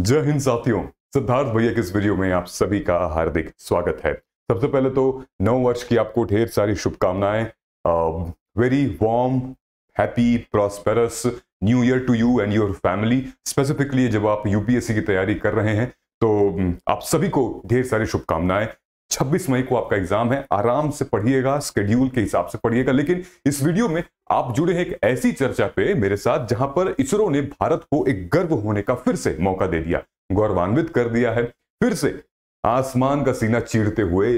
जय हिंद साथियों, सिद्धार्थ भैया के इस वीडियो में आप सभी का हार्दिक स्वागत है। सबसे पहले तो नव वर्ष की आपको ढेर सारी शुभकामनाएँ। Very warm happy prosperous new year to you and your family specifically जब आप यूपीएससी की तैयारी कर रहे हैं तो आप सभी को ढेर सारी शुभकामनाएँ। 26 मई को आपका एग्ज़ाम है, आराम से पढ़िएगा स्केड्यूल के हिसाब से पढ़िएगा, लेकिन इस वीडियो में आप जुड़े हैं एक ऐसी चर्चा पे मेरे साथ, जहाँ पर इसरो ने भारत को एक गर्व होने का फिर से मौका दे दिया, गौरवान्वित कर दिया है। फिर से आसमान का सीना चीरते हुए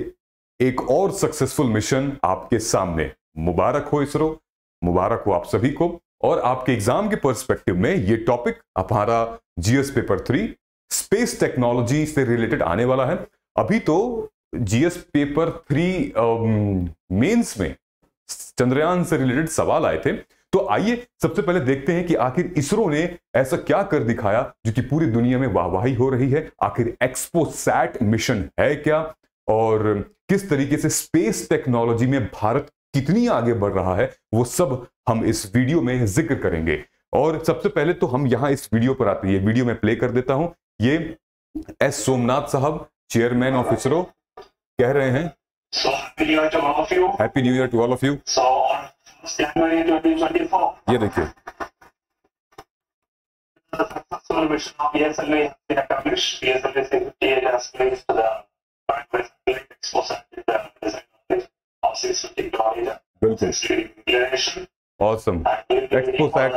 एक और सक्सेसफुल मिशन आपके सामने। मुबारक हो इसरो, मुबारक हो आप सभी को, और आपके एग्ज़ाम के पर्सपेक्टिव में ये टॉपिक हमारा GS paper three space technology से रिलेटेड आने वाला है। अभी तो जीएस पेपर थ्री मेंस में चंद्रयान से रिलेटेड सवाल आए थे। तो आइए सबसे पहले देखते हैं कि आखिर इसरो ने ऐसा क्या कर दिखाया जो कि पूरी दुनिया में वाहवाही हो रही है। आखिर एक्सपो सैट मिशन है क्या? और किस तरीके से स्पेस टेक्नोलॉजी में भारत कितनी आगे बढ़ रहा है? वो सब हम इस वीडियो में ज़िक्र करेंगे। और सबसे पहले तो हम यहाँ इस वीडियो पर आते हैं। वीडियो में प्ले कर देता हूँ। ये एस सोमनाथ साहब चेयरमैन ऑफ़ इसरो। कह रहे हैं। Happy new year to all of you ये देखिए।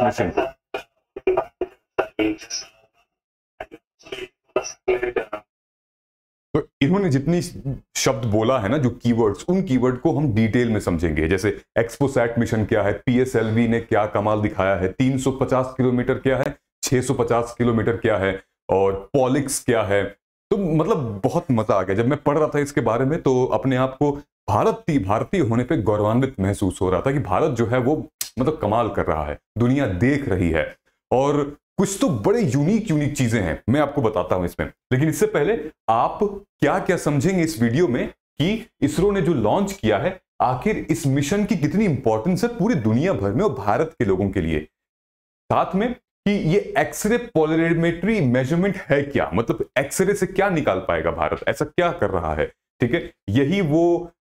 मिशन तो इन्होंने जितनी शब्द बोला है ना, जो कीवर्ड्स उन कीवर्ड को हम डिटेल में समझेंगे। जैसे एक्सपोसैट मिशन क्या है पीएसएलवी ने क्या कमाल दिखाया है 350 किलोमीटर क्या है 650 किलोमीटर क्या है, और पॉलिक्स क्या है। तो मतलब बहुत मज़ा आ गया। जब मैं पढ़ रहा था इसके बारे में तो अपने आप को भारतीय भारतीय होने पर गौरवान्वित महसूस हो रहा था कि भारत जो है वो मतलब कमाल कर रहा है, दुनिया देख रही है। और कुछ तो बड़े यूनिक यूनिक चीज़ें हैं। मैं आपको बताता हूँ इसमें। लेकिन इससे पहले आप क्या क्या समझेंगे इस वीडियो में कि इसरो ने जो लॉन्च किया है, आखिर इस मिशन की कितनी इंपॉर्टेंस है पूरी दुनिया भर में और भारत के लोगों के लिए? साथ में कि ये एक्सरे पोलरिमेट्री मेज़रमेंट है क्या? मतलब एक्सरे से क्या निकाल पाएगा भारत? ऐसा क्या कर रहा है? ठीक है? यही वो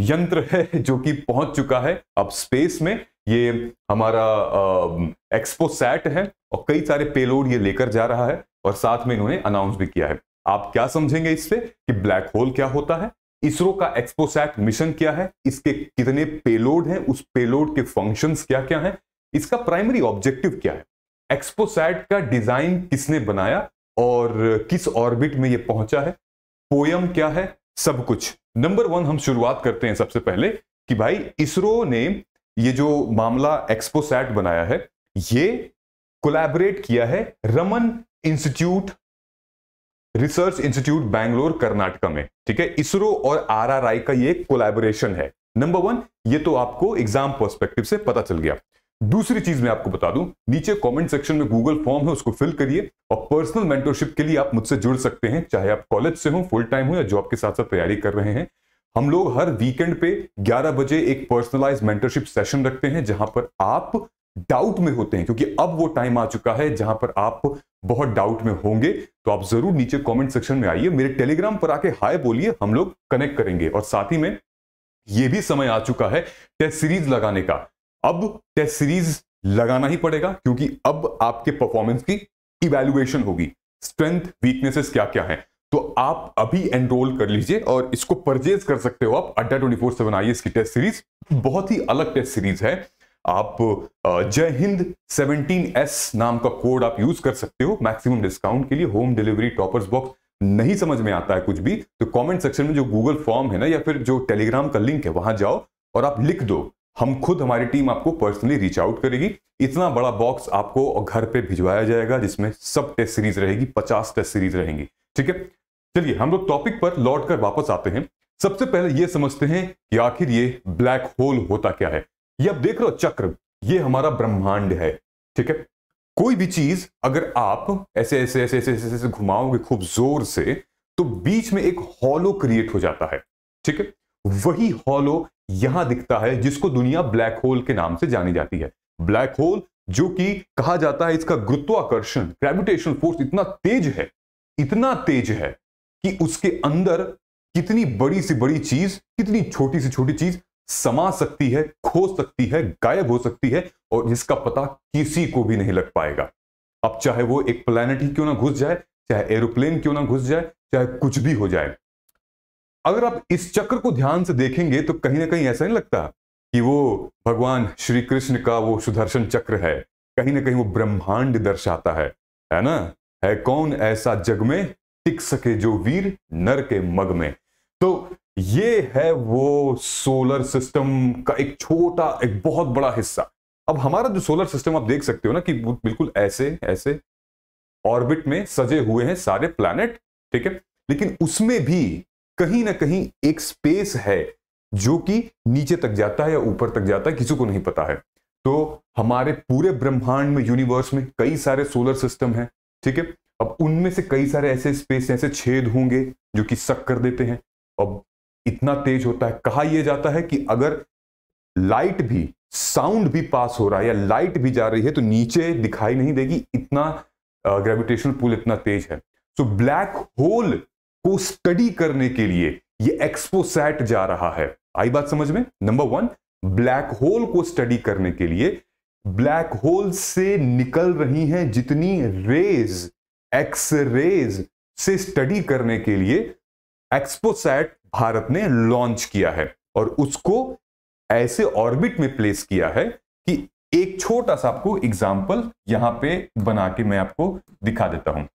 यंत्र है जो कि पहुँच चुका है अब स्पेस में। ये हमारा सैट है और कई सारे पेलोड ये लेकर जा रहा है और साथ में इन्होंने अनाउंस भी किया है। आप क्या समझेंगे इससे कि ब्लैक होल क्या होता है? इसरो का एक्सपोसैट मिशन क्या है? इसके कितने पेलोड हैं? उस पेलोड के फ़ंक्शंस क्या क्या हैं? इसका प्राइमरी ऑब्जेक्टिव क्या है? एक्सपोसैट का डिज़ाइन किसने बनाया और किस ऑर्बिट में यह पहुँचा है? पोयम क्या है? सब कुछ। नंबर वन हम शुरुआत करते हैं सबसे पहले कि भाई इसरो ने ये जो मामला एक्सपोसैट बनाया है ये कोलैबोरेट किया है Raman institute research institute Bangalore Karnataka में, ठीक है? इसरो और आरआरआई का ये कोलैबोरेशन है। नंबर वन ये तो आपको एग्ज़ाम पर्सपेक्टिव से पता चल गया। दूसरी चीज़ मैं आपको बता दूँ, नीचे कमेंट सेक्शन में गूगल फॉर्म है, उसको फिल करिए और पर्सनल मेंटरशिप के लिए आप मुझसे जुड़ सकते हैं, चाहे आप कॉलेज से हो फुल टाइम हो या जॉब के साथ साथ तैयारी कर रहे हैं। हम लोग हर वीकेंड पे 11 बजे एक पर्सनलाइज मेंटरशिप सेशन रखते हैं, जहाँ पर आप डाउट में होते हैं, क्योंकि अब वो टाइम आ चुका है जहाँ पर आप बहुत डाउट में होंगे तो आप ज़रूर नीचे कमेंट सेक्शन में आइए, मेरे टेलीग्राम पर आके हाय बोलिए, हम लोग कनेक्ट करेंगे। और साथ ही में ये भी समय आ चुका है टेस्ट सीरीज़ लगाने का। अब टेस्ट सीरीज़ लगाना ही पड़ेगा, क्योंकि अब आपके परफॉर्मेंस की इवेल्युएशन होगी। स्ट्रेंथ वीकनेसेस क्या क्या है? तो आप अभी एनरोल कर लीजिए और इसको परचेज कर सकते हो आप। अड्डा ट्वेंटी फोर सेवन आई की टेस्ट सीरीज़ बहुत ही अलग टेस्ट सीरीज़ है। आप जय हिंद 17S नाम का कोड आप यूज़ कर सकते हो। मैक्सिमम डिस्काउंट के लिए होम डिलीवरी टॉपर्स बॉक्स नहीं समझ में आता है कुछ भी। तो कमेंट सेक्शन में जो गूगल फॉर्म है ना या फिर जो टेलीग्राम का लिंक है, वहाँ जाओ और आप लिख दो। हम खुद, हमारी टीम आपको पर्सनली रीच आउट करेगी। इतना बड़ा बॉक्स आपको घर पे भिजवाया जाएगा, जिसमें सब टेस्ट सीरीज़ रहेगी, पचास टेस्ट सीरीज़ रहेंगी। ठीक है? चलिए, हम लोग टॉपिक पर लौट कर वापस आते हैं। सबसे पहले यह समझते हैं कि आखिर ये ब्लैक होल होता क्या है। ये आप देख रहे हो चक्र ये हमारा ब्रह्मांड है ठीक है? कोई भी चीज़ अगर आप ऐसे ऐसे ऐसे ऐसे ऐसे, ऐसे घुमाओगे खूब ज़ोर से तो बीच में एक हॉलो क्रिएट हो जाता है ठीक है? वही हॉलो यहाँ दिखता है जिसको दुनिया ब्लैक होल के नाम से जानी जाती है। ब्लैक होल जो कि कहा जाता है इसका गुरुत्वाकर्षण ग्रेविटेशन फोर्स इतना तेज है इतना तेज है कि उसके अंदर कितनी बड़ी सी बड़ी चीज़ कितनी छोटी सी छोटी चीज़ समा सकती है, खो सकती है, गायब हो सकती है और जिसका पता किसी को भी नहीं लग पाएगा। अब चाहे वो एक प्लैनेट ही क्यों ना घुस जाए, चाहे एरोप्लेन क्यों ना घुस जाए, चाहे कुछ भी हो जाए। अगर आप इस चक्र को ध्यान से देखेंगे तो कहीं ना कहीं ऐसा नहीं लगता कि वो भगवान श्री कृष्ण का वो सुदर्शन चक्र है। कहीं ना कहीं वो ब्रह्मांड दर्शाता है। है ना? है कौन ऐसा जग में टिक सके जो वीर, नर के मग में? तो ये है वो सोलर सिस्टम का एक छोटा, एक बहुत बड़ा हिस्सा। अब हमारा जो सोलर सिस्टम आप देख सकते हो ना कि बिल्कुल ऐसे ऐसे ऑर्बिट में सजे हुए हैं सारे प्लैनेट ठीक है? लेकिन उसमें भी कहीं ना कहीं एक स्पेस है जो कि नीचे तक जाता है या ऊपर तक जाता है, किसी को नहीं पता है। तो हमारे पूरे ब्रह्मांड में यूनिवर्स में कई सारे सोलर सिस्टम है, ठीक है? अब उनमें से कई सारे ऐसे स्पेस ऐसे छेद होंगे जो कि सक कर देते हैं। अब इतना तेज होता है। कहा यह जाता है कि अगर लाइट भी, साउंड भी पास हो रहा है या लाइट भी जा रही है तो नीचे दिखाई नहीं देगी। इतना ग्रेविटेशनल पुल इतना तेज है। सो ब्लैक होल को स्टडी करने के लिए ये एक्सपोसैट जा रहा है। आई बात समझ में? नंबर वन ब्लैक होल को स्टडी करने के लिए ब्लैक होल से निकल रही हैं जितनी रेज एक्स रेज से स्टडी करने के लिए एक्सपोसैट भारत ने लॉन्च किया है और उसको ऐसे ऑर्बिट में प्लेस किया है कि एक छोटा सा आपको एग्ज़ाम्पल यहाँ पे बना के मैं आपको दिखा देता हूँ।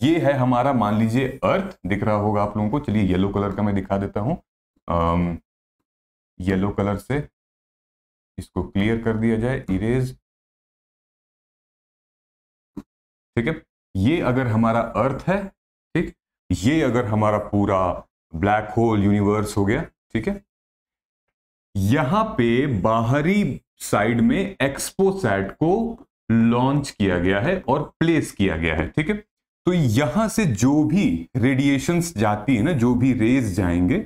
ये है हमारा मान लीजिए अर्थ दिख रहा होगा आप लोगों को। चलिए येलो कलर का मैं दिखा देता हूँ। आम, येलो कलर से इसको क्लियर कर दिया जाए इरेज ठीक है? ये अगर हमारा अर्थ है ठीक? ये अगर हमारा पूरा ब्लैक होल यूनिवर्स हो गया, ठीक है? यहाँ पे बाहरी साइड में एक्सपोसैट को लॉन्च किया गया है और प्लेस किया गया है, ठीक है? तो यहाँ से जो भी रेडिएशंस जाती है ना, जो भी रेज जाएँगे,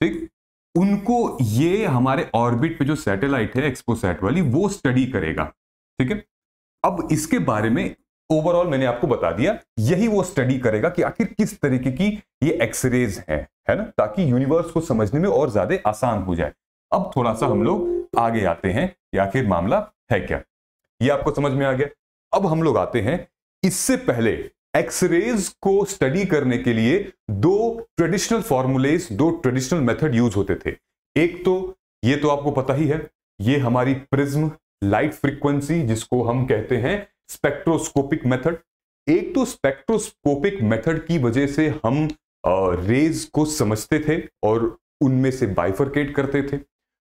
ठीक? उनको ये हमारे ऑर्बिट पे जो सैटेलाइट है एक्सपोसैट वाली, वो स्टडी करेगा, ठीक है? अब इसके बारे में ओवरऑल मैंने आपको बता दिया, यही वो स्टडी करेगा कि आखिर किस तरीके की ये एक्सरेज है है ना? ताकि यूनिवर्स को समझने में और ज़्यादा आसान हो जाए। अब थोड़ा सा हम लोग आगे आते हैं कि आखिर मामला है क्या। ये आपको समझ में आ गया। अब हम लोग आते हैं, इससे पहले एक्सरेज को स्टडी करने के लिए दो ट्रेडिशनल फॉर्मूलेज दो ट्रेडिशनल मेथड यूज़ होते थे। एक तो ये तो आपको पता ही है, ये हमारी प्रिज्म लाइट फ्रीक्वेंसी जिसको हम कहते हैं स्पेक्ट्रोस्कोपिक मेथड एक तो स्पेक्ट्रोस्कोपिक मेथड की वजह से हम रेज को समझते थे और उनमें से बाइफरकेट करते थे।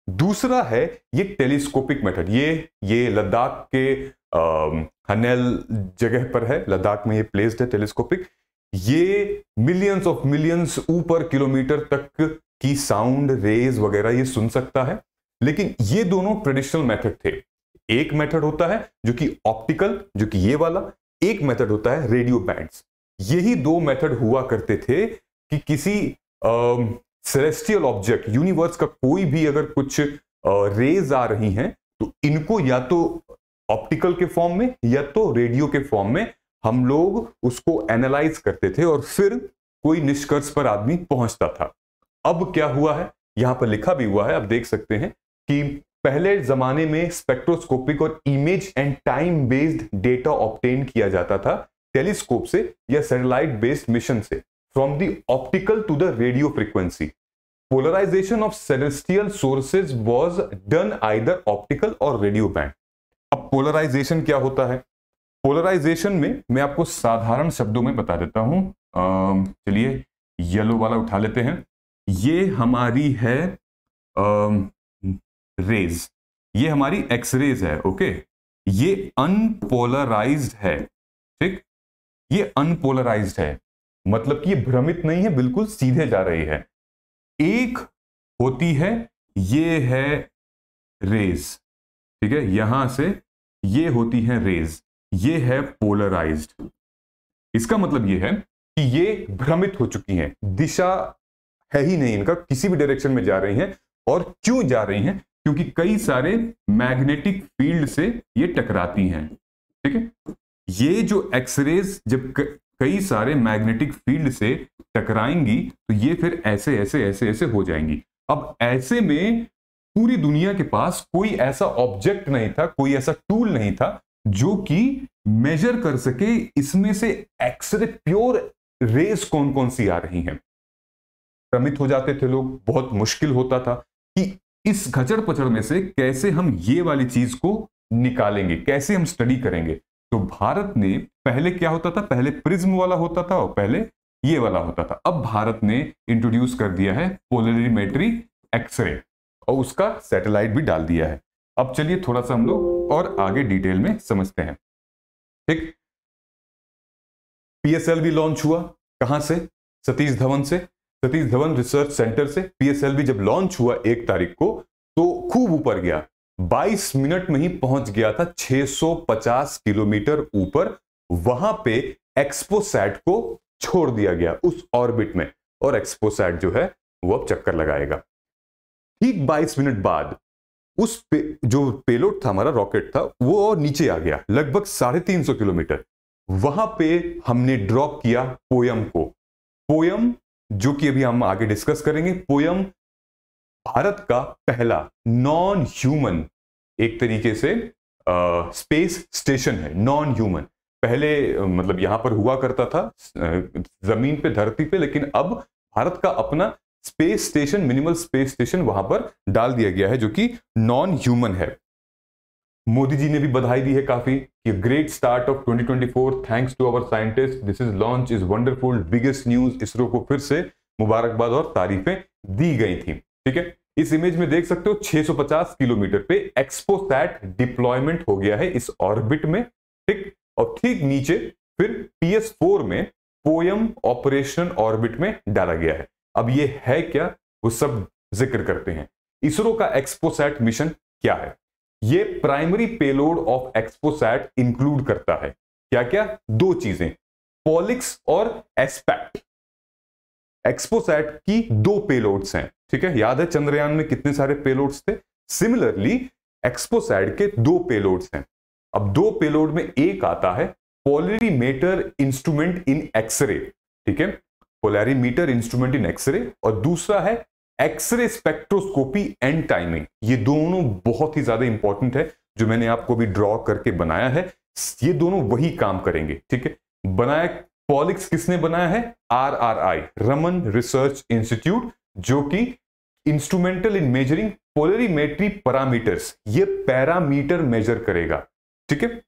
दूसरा है ये टेलीस्कोपिक मेथड ये ये लद्दाख के हनेल जगह पर है। लद्दाख में ये प्लेस्ड है टेलीस्कोपिक ये मिलियंस ऑफ़ मिलियंस ऊपर किलोमीटर तक की साउंड रेज वगैरह ये सुन सकता है। लेकिन ये दोनों ट्रेडिशनल मेथड थे। एक मेथड होता है जो कि ऑप्टिकल, जो कि ये वाला, एक मेथड होता है रेडियो बैंड्स। यही दो मेथड हुआ करते थे कि किसी सेलेस्टियल ऑब्जेक्ट यूनिवर्स का कोई भी अगर कुछ रेज आ रही हैं तो इनको या तो ऑप्टिकल के फॉर्म में या तो रेडियो के फॉर्म में हम लोग उसको एनालाइज करते थे और फिर कोई निष्कर्ष पर आदमी पहुँचता था। अब क्या हुआ है? यहाँ पर लिखा भी हुआ है, आप देख सकते हैं कि पहले जमाने में स्पेक्ट्रोस्कोपिक और image and time based data obtain किया जाता था टेलीस्कोप से या सैटेलाइट बेस्ड मिशन से from the optical to the radio frequency. Polarisation of celestial sources was done either optical और रेडियो band. अब पोलराइजेशन क्या होता है पोलराइजेशन में मैं आपको साधारण शब्दों में बता देता हूँ चलिए येलो वाला उठा लेते हैं ये हमारी है रेज ये हमारी एक्स रेज है ओके ये अनपोलराइज्ड है, ठीक? ये अनपोलराइज्ड है मतलब कि ये भ्रमित नहीं है, बिल्कुल सीधे जा रही है। एक होती है, ये है रेज ठीक है? यहाँ से ये होती है रेज ये है पोलराइज्ड इसका मतलब ये है कि ये भ्रमित हो चुकी हैं, दिशा है ही नहीं इनका, किसी भी डायरेक्शन में जा रही हैं और क्यों जा रही हैं? क्योंकि कई सारे मैग्नेटिक फ़ील्ड से ये टकराती हैं, ठीक है? ये जो एक्सरेज जब कई सारे मैग्नेटिक फ़ील्ड से टकराएँगी तो ये फिर ऐसे ऐसे ऐसे ऐसे हो जाएँगी। अब ऐसे में पूरी दुनिया के पास कोई ऐसा ऑब्जेक्ट नहीं था, कोई ऐसा टूल नहीं था, जो कि मेजर कर सके इसमें से एक्सरे प्योर रेस कौन कौन सी आ रही हैं। भ्रमित हो जाते थे लोग, बहुत मुश्किल होता था कि इस घचड़ पचड़ में से कैसे हम ये वाली चीज़ को निकालेंगे, कैसे हम स्टडी करेंगे? तो भारत ने पहले क्या होता था? पहले प्रिज्म वाला होता था और पहले ये वाला होता था। अब भारत ने इंट्रोड्यूस कर दिया है पोलरिमेट्री एक्सरे और उसका सैटेलाइट भी डाल दिया है। अब चलिए थोड़ा सा हम लोग और आगे डिटेल में समझते हैं। ठीक? पीएसएल भी लॉन्च हुआ। कहाँ से? सतीश धवन से। सतीश धवन रिसर्च सेंटर से पीएसएलवी जब लॉन्च हुआ एक तारीख को तो खूब ऊपर गया। 22 मिनट में ही पहुँच गया था 650 किलोमीटर ऊपर। वहाँ पे एक्सपोसैट को छोड़ दिया गया उस ऑर्बिट में। और एक्सपोसैट जो है वो अब चक्कर लगाएगा। ठीक 22 मिनट बाद उस पे, जो पेलोड था हमारा रॉकेट था वो और नीचे आ गया लगभग साढ़े तीन सौ किलोमीटर। वहाँ पे हमने ड्रॉप किया पोयम को। पोयम जो कि अभी हम आगे डिस्कस करेंगे, पोयम भारत का पहला नॉन ह्यूमन एक तरीके से स्पेस स्टेशन है नॉन ह्यूमन पहले मतलब यहाँ पर हुआ करता था ज़मीन पे, धरती पे, लेकिन अब भारत का अपना space station minimal space station वहाँ पर डाल दिया गया है, जो कि नॉन ह्यूमन है। मोदी जी ने भी बधाई दी है काफ़ी कि great start of 2024 thanks to our scientist this is launch is wonderful biggest news ISRO को फिर से मुबारकबाद और तारीफें दी गई थी, ठीक है? इस इमेज में देख सकते हो 650 किलोमीटर पे एक्सपोसैट डिप्लॉयमेंट हो गया है इस ऑर्बिट में, ठीक? और ठीक नीचे फिर पीएस फोर में पोयम ऑपरेशन ऑर्बिट में डाला गया है। अब ये है क्या? वो सब ज़िक्र करते हैं। इसरो का एक्सपोसैट मिशन क्या है? ये primary payload of XPoSat include करता है। क्या क्या दो चीज़ें। पॉलिक्स और एस्पेक्ट एक्सपोसैट की दो पेलोड्स हैं। ठीक है? याद है चंद्रयान में कितने सारे पेलोड्स थे? सिमिलरली एक्सपोसैट के दो पेलोड्स हैं। अब दो पेलोड में एक आता है पोलरीमीटर इंस्ट्रूमेंट इन एक्सरे ठीक है? पोलरीमीटर इंस्ट्रूमेंट इन एक्सरे और दूसरा है एक्सरे स्पेक्ट्रोस्कोपी एंड टाइमिंग ये दोनों बहुत ही ज़्यादा इंपॉर्टेंट है, जो मैंने आपको भी ड्रॉ करके बनाया है। ये दोनों वही काम करेंगे, ठीक है? बनाया पॉलिक्स किसने बनाया है? R R I Raman research institute जो कि instrumental in measuring polarimetry parameters ये पैरामीटर मेजर करेगा, ठीक है?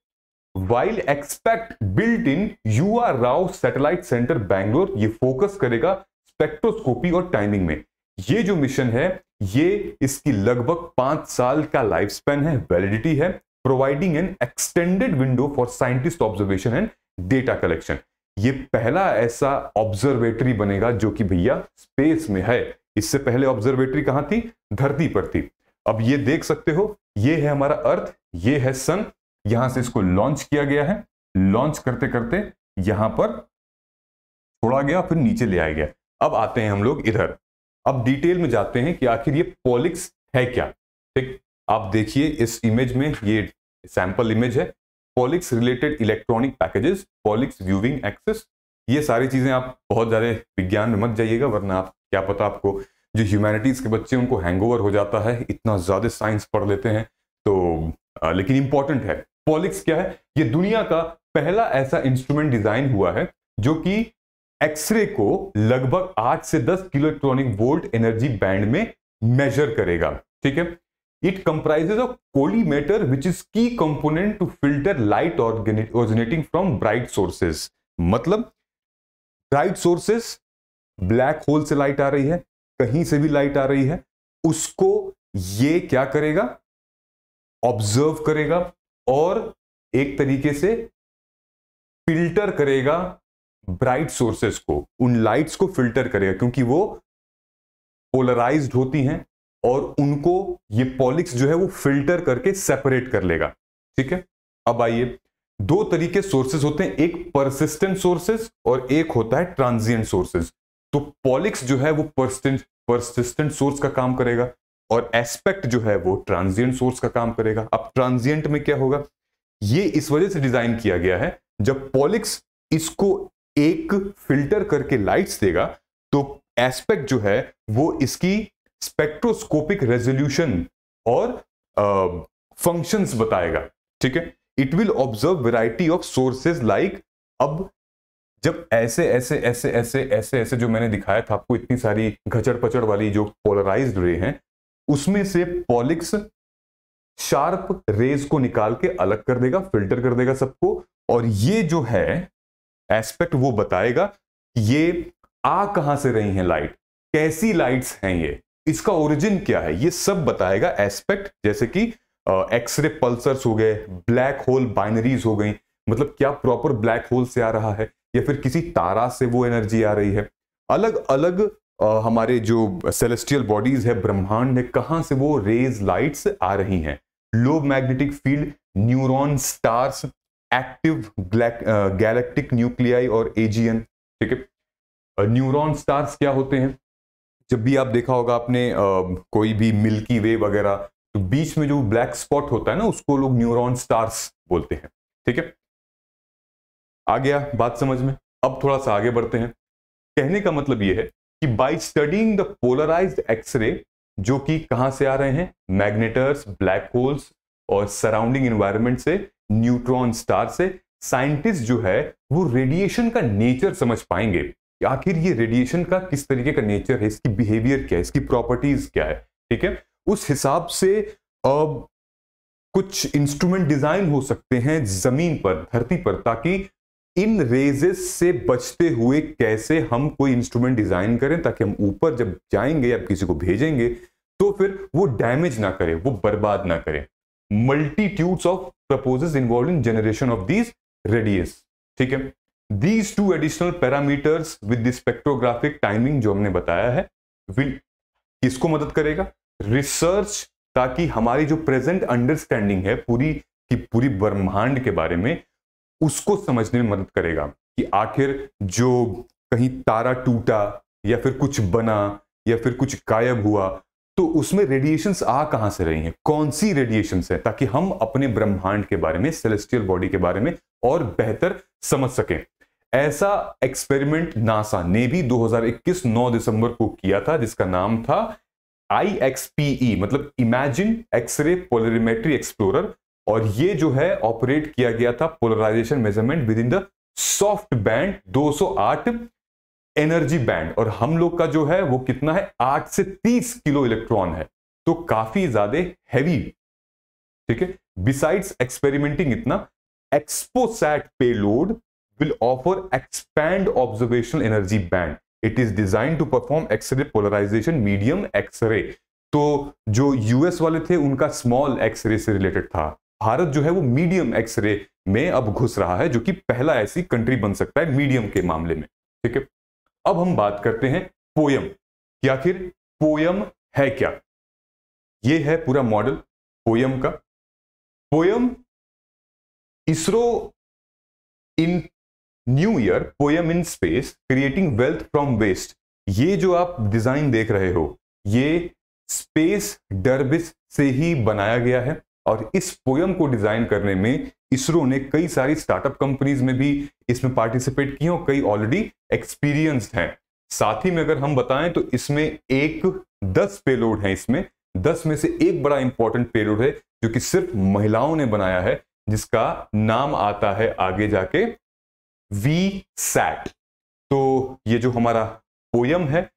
While expect built in U R Rao satellite centre Bangalore ये फोकस करेगा स्पेक्ट्रोस्कोपी और टाइमिंग में। ये जो मिशन है, ये इसकी लगभग पाँच साल का लाइफ स्पेन है वैलिडिटी है providing an extended window for scientist observation and data collection ये पहला ऐसा ऑब्जर्वेटरी बनेगा जो कि भैया स्पेस में है। इससे पहले ऑब्जर्वेटरी कहाँ थी? धरती पर थी। अब ये देख सकते हो, ये है हमारा अर्थ ये है सन यहाँ से इसको लॉन्च किया गया है। लॉन्च करते करते यहाँ पर छोड़ा गया, फिर नीचे ले आया गया। अब आते हैं हम लोग इधर। अब डिटेल में जाते हैं कि आखिर ये पॉलिक्स है क्या। ठीक आप देखिए इस इमेज में ये सैंपल इमेज है। POLIX related electronic packages POLIX viewing access ये सारी चीज़ें आप बहुत ज़्यादा विज्ञान में मत जाइएगा वरना आप क्या पता आपको जो ह्यूमैनिटीज के बच्चे उनको हैंगओवर हो जाता है इतना ज़्यादा साइंस पढ़ लेते हैं। तो आ, लेकिन इंपॉर्टेंट है। पॉलिक्स क्या है? ये दुनिया का पहला ऐसा इंस्ट्रूमेंट डिज़ाइन हुआ है जो कि एक्सरे को लगभग 8 से 10 kilo electronic volt energy band में मेजर करेगा, ठीक है? It comprises of collimator which is key component to filter light originating from bright sources मतलब ब्राइट सोर्सेज ब्लैक होल से लाइट आ रही है, कहीं से भी लाइट आ रही है, उसको ये क्या करेगा? ऑब्ज़र्व करेगा और एक तरीके से फ़िल्टर करेगा ब्राइट सोर्सेस को, उन लाइट्स को फ़िल्टर करेगा, क्योंकि वो पोलराइज्ड होती हैं और उनको ये पॉलिक्स जो है वो फ़िल्टर करके सेपरेट कर लेगा। ठीक है? अब आइए, दो तरीके सोर्सेस होते हैं, एक परसिस्टेंट सोर्सेस और एक होता है ट्रांजिएंट सोर्सेस तो पॉलिक्स जो है वो परसिस्टेंट परसिस्टेंट सोर्स का काम करेगा और एस्पेक्ट जो है वो ट्रांजिएंट सोर्स का काम करेगा। अब ट्रांजिएंट में क्या होगा? ये इस वजह से डिज़ाइन किया गया है, जब पॉलिक्स इसको एक फ़िल्टर करके लाइट्स देगा तो एस्पेक्ट जो है, वो इसकी स्पेक्ट्रोस्कोपिक रेजोल्यूशन और फ़ंक्शंस बताएगा, ठीक है? It will observe variety of sources like अब जब ऐसे ऐसे ऐसे ऐसे ऐसे ऐसे जो मैंने दिखाया था, आपको इतनी सारी घचड़ पचड़ वाली जो पोलराइज्ड रे हैं, उसमें से पॉलिक्स शार्प रेज को निकाल के अलग कर देगा फ़िल्टर कर देगा सबको, और ये जो है एस्पेक्ट वो बताएगा ये आ कहाँ से रही हैं लाइट कैसी लाइट्स हैं ये? इसका ओरिजिन क्या है? ये सब बताएगा एस्पेक्ट जैसे कि एक्सरे पल्सर्स हो गए ब्लैक होल बाइनरीज हो गई। मतलब क्या प्रॉपर ब्लैक होल से आ रहा है? या फिर किसी तारा से वो एनर्जी आ रही है? अलग अलग आ, हमारे जो सेलेस्टियल बॉडीज है ब्रह्मांड है कहाँ से वो रेज लाइट्स आ रही हैं? Low magnetic field neutron stars active galactic nuclei और एजीएन ठीक है? न्यूरॉन स्टार्स क्या होते हैं? जब भी आप देखा होगा आपने आ, कोई भी मिल्की वे वगैरह तो बीच में जो ब्लैक स्पॉट होता है ना उसको लोग न्यूरॉन स्टार्स बोलते हैं ठीक है? आ गया बात समझ में? अब थोड़ा सा आगे बढ़ते हैं। कहने का मतलब यह है कि by studying the polarise X ray जो कि कहाँ से आ रहे हैं? मैग्नेटर्स ब्लैक होल्स और सराउंडिंग एनवायरमेंट से न्यूट्रॉन स्टार से साइंटिस्ट जो है, वो रेडिएशन का नेचर समझ पाएँगे। आखिर ये रेडिएशन का किस तरीके का नेचर है, इसकी बिहेवियर क्या है, इसकी प्रॉपर्टीज़ क्या है, ठीक है? उस हिसाब से अब कुछ इंस्ट्रूमेंट डिज़ाइन हो सकते हैं ज़मीन पर, धरती पर, ताकि इन रेजेस से बचते हुए कैसे हम कोई इंस्ट्रूमेंट डिज़ाइन करें, ताकि हम ऊपर जब जाएँगे या किसी को भेजेंगे तो फिर वो डैमेज ना करे, वो बर्बाद ना करे। Multitudes of purposes involve in generation of these radius ठीक है? These two additional parameters with spectrographic timing जो हमने बताया है विल किसको मदद करेगा? रिसर्च ताकि हमारी जो प्रेजेंट अंडरस्टैंडिंग है पूरी की पूरी ब्रह्मांड के बारे में उसको समझने में मदद करेगा कि आखिर जो कहीं तारा टूटा या फिर कुछ बना या फिर कुछ गायब हुआ तो उसमें रेडिएशंस आ कहाँ से रही हैं? कौन सी रेडिएशंस है? ताकि हम अपने ब्रह्मांड के बारे में सेलेस्टियल बॉडी के बारे में और बेहतर समझ सकें। ऐसा एक्सपेरिमेंट नासा ने भी 2021 9 दिसंबर को किया था, जिसका नाम था आई मतलब इमेजिन एक्सरे पोलरिमेट्री एक्सप्लोरर और ये जो है ऑपरेट किया गया था polarisation measurement with in the soft band 208 energy band. और हम लोग का जो है, वो कितना है? 8 से 30 किलो इलेक्ट्रॉन है। तो काफ़ी ज़्यादा हैवी ठीक है? बिसाइड्स एक्सपेरिमेंटिंग इतना XPoSat payload will offer expand observational energy band it is design to perform X ray polarisation medium X ray तो जो यूएस वाले थे, उनका स्मॉल एक्सरे से रिलेटेड था। भारत जो है, वो मीडियम एक्सरे में अब घुस रहा है, जो कि पहला ऐसी कंट्री बन सकता है मीडियम के मामले में। ठीक है? अब हम बात करते हैं पोयम। कि आखिर पोयम है क्या? ये है पूरा मॉडल पोयम का। POEM ISRO in new year POEM in space creating wealth from waste. ये जो आप डिज़ाइन देख रहे हो, ये स्पेस डरबिस से ही बनाया गया है और इस पोयम को डिज़ाइन करने में इसरो ने कई सारी स्टार्टअप कंपनीज़ में भी इसमें पार्टिसिपेट की और कई ऑलरेडी एक्सपीरियंस्ड हैं। साथ ही में अगर हम बताएँ तो इसमें एक दस पेलोड है इसमें। दस में से एक बड़ा इंपॉर्टेंट पेलोड है जो कि सिर्फ़ महिलाओं ने बनाया है, जिसका नाम आता है आगे जाके वी सैट तो ये जो हमारा पोयम है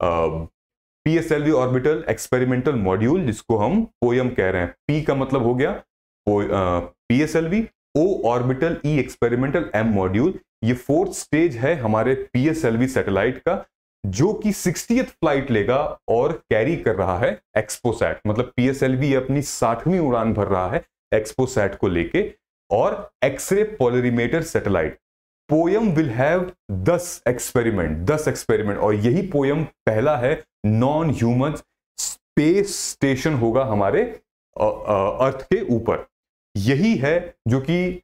पीएसएलवी ऑर्बिटल एक्सपेरिमेंटल मॉड्यूल जिसको हम पोयम कह रहे हैं। पी का मतलब हो गया PSLV O orbital E experimental M module ये फोर्थ स्टेज है हमारे पीएसएलवी सैटेलाइट का, जो कि सिक्सटी फ़्लाइट लेगा और कैरी कर रहा है एक्सपोसैट मतलब पीएसएलवी अपनी साठवीं उड़ान भर रहा है एक्सपोसैट को लेके, और X ray polarimeter satellite POEM will have दस एक्सपेरिमेंट दस एक्सपेरिमेंट और यही पोयम पहला है नॉन ह्यूमन स्पेस स्टेशन होगा हमारे अर्थ के ऊपर। यही है जो कि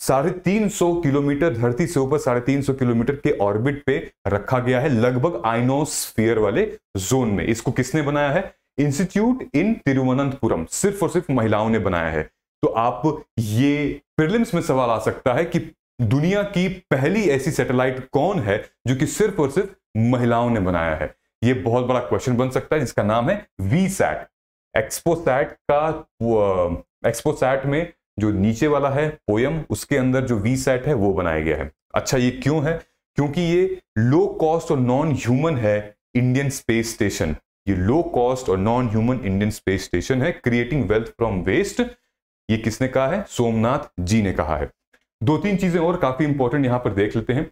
साढ़े तीन सौ किलोमीटर धरती से ऊपर, साढ़े तीन सौ किलोमीटर के ऑर्बिट पे रखा गया है लगभग आइनोस्फियर वाले जोन में। इसको किसने बनाया है? इंस्टीट्यूट इन तिरुवनंतपुरम, सिर्फ़ और सिर्फ़ महिलाओं ने बनाया है। तो आप ये प्रिलिम्स में सवाल आ सकता है कि दुनिया की पहली ऐसी सैटेलाइट कौन है जो कि सिर्फ़ और सिर्फ़ महिलाओं ने बनाया है? ये बहुत बड़ा क्वेश्चन बन सकता है, जिसका नाम है वी सैट एक्सपोसैट का एक्सपोसैट में जो नीचे वाला है पोयम उसके अंदर जो वी सेट है, वो बनाया गया है। अच्छा ये क्यों है? क्योंकि ये लो कॉस्ट और नॉन ह्यूमन है इंडियन स्पेस स्टेशन ये लो कॉस्ट और non human Indian space station है क्रिएटिंग वेल्थ फ्रॉम वेस्ट ये किसने कहा है? सोमनाथ जी ने कहा है। दो तीन चीज़ें और काफ़ी इंपॉर्टेंट यहाँ पर देख लेते हैं।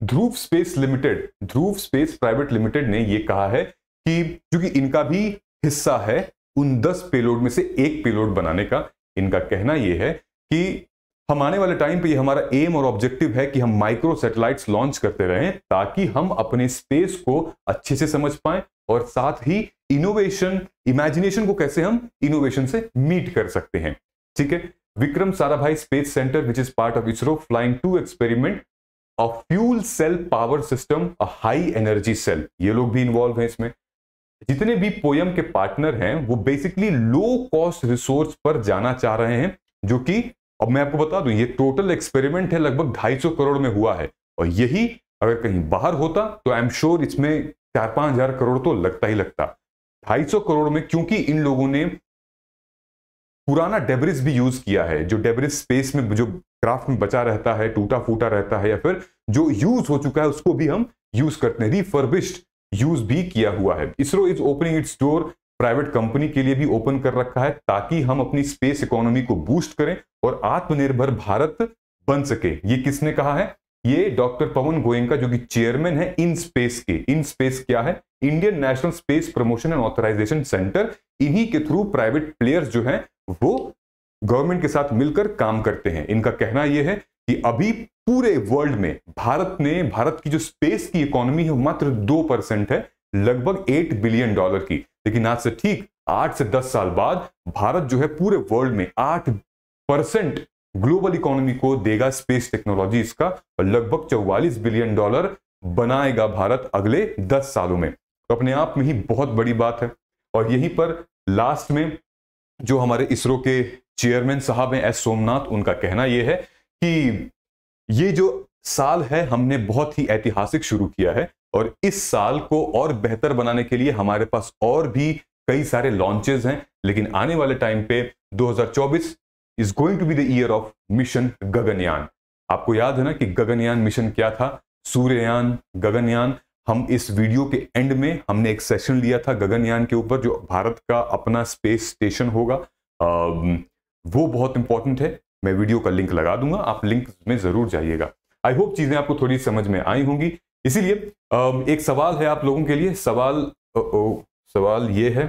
Dhruva space limited Dhruva space private limited ने यह कहा है कि क्योंकि इनका भी हिस्सा है उन दस पेलोड में से एक पेलोड बनाने का इनका कहना यह है कि हम आने वाले टाइम पे ये हमारा एम और ऑब्जेक्टिव है कि हम माइक्रो सैटेलाइट्स लॉन्च करते रहें ताकि हम अपने स्पेस को अच्छे से समझ पाए और साथ ही इनोवेशन इमेजिनेशन को कैसे हम इनोवेशन से मीट कर सकते हैं। ठीक है? Vikram Sarabhai space centre which is part of ISRO flying to experiment of fuel cell power system a high energy cell ये लोग भी इन्वॉल्व हैं इसमें। जितने भी पोयम के पार्टनर हैं, वो बेसिकली लो कॉस्ट रिसोर्स पर जाना चाह रहे हैं, जो कि, अब मैं आपको बता दूँ, ये टोटल एक्सपेरिमेंट है, लगभग 250 करोड़ में हुआ है। और यही, अगर कहीं बाहर होता तो आई एम श्योर इसमें चार पाँच हज़ार करोड़ तो लगता ही लगता। 250 करोड़ में क्योंकि इन लोगों ने पुराना डेब्रिस भी यूज़ किया है, जो डेब्रिस स्पेस में, जो क्राफ्ट में बचा रहता है टूटा फूटा रहता है, या फिर जो यूज़ हो चुका है, उसको भी हम यूज़ करते हैं रिफर्बिश्ड यूज़ भी किया हुआ है। ISRO is opening its door private company के लिए भी ओपन कर रखा है ताकि हम अपनी स्पेस इकोनॉमी को बूस्ट करें और आत्मनिर्भर भारत बन सके। ये किसने कहा है? ये डॉक्टर पवन गोयंका जो कि चेयरमैन है इन स्पेस के। इन स्पेस क्या है? Indian national space promotion and authorisation centre इन्हीं के थ्रू प्राइवेट प्लेयर्स जो हैं, वो गवर्नमेंट के साथ मिलकर काम करते हैं। इनका कहना यह है कि अभी पूरे वर्ल्ड में भारत ने, भारत की जो स्पेस की इकोनॉमी है मात्र दो परसेंट है, लगभग एट बिलियन डॉलर की। लेकिन आज से ठीक आठ से दस साल बाद भारत जो है पूरे वर्ल्ड में आठ परसेंट ग्लोबल इकोनॉमी को देगा स्पेस टेक्नोलॉजी इसका और लगभग चौवालीस बिलियन डॉलर बनाएगा भारत अगले दस सालों में। तो अपने आप में ही बहुत बड़ी बात है। और यहीं पर लास्ट में जो हमारे इसरो के चेयरमैन साहब हैं एस सोमनाथ, उनका कहना यह है कि ये जो साल है हमने बहुत ही ऐतिहासिक शुरू किया है और इस साल को और बेहतर बनाने के लिए हमारे पास और भी कई सारे लॉन्चेस हैं। लेकिन आने वाले टाइम पे 2024 is going to be the year of mission Gaganyaan आपको याद है ना कि गगनयान मिशन क्या था? सूर्ययान गगनयान हम इस वीडियो के एंड में हमने एक सेशन लिया था गगनयान के ऊपर जो भारत का अपना स्पेस स्टेशन होगा। आ, वो बहुत इंपॉर्टेंट है। मैं वीडियो का लिंक लगा दूँगा आप लिंक में ज़रूर जाइएगा। आई होप चीज़ें आपको थोड़ी समझ में आई होंगी। इसीलिए एक सवाल है आप लोगों के लिए। सवाल ओ, ओ, सवाल ये है।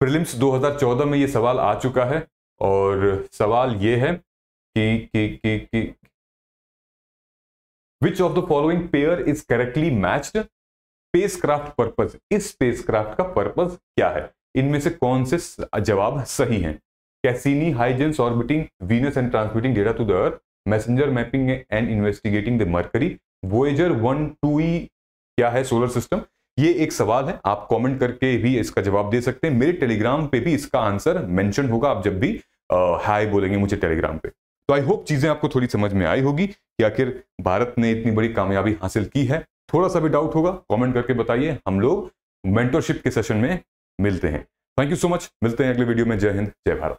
प्रिलिम्स 2014 में ये सवाल आ चुका है और सवाल ये है कि कि कि कि which of the following pair is correctly matched spacecraft purpose इस स्पेसक्राफ्ट का पर्पज क्या है? इनमें से कौन से जवाब सही हैं? Cassini Huygens orbiting Venus and transmitting data to the Earth Messenger mapping and investigating the Mercury Voyager one two ई क्या है सोलर सिस्टम ये एक सवाल है, आप कमेंट करके भी इसका जवाब दे सकते हैं। मेरे टेलीग्राम पे भी इसका आंसर मेंशन होगा, आप जब भी हाय बोलेंगे मुझे टेलीग्राम पे। तो आई होप चीज़ें आपको थोड़ी समझ में आई होगी कि आखिर भारत ने इतनी बड़ी कामयाबी हासिल की है। थोड़ा सा भी डाउट होगा कमेंट करके बताइए। हम लोग मेंटरशिप के सेशन में मिलते हैं। थैंक यू सो मच मिलते हैं अगले वीडियो में। जय हिंद, जय भारत।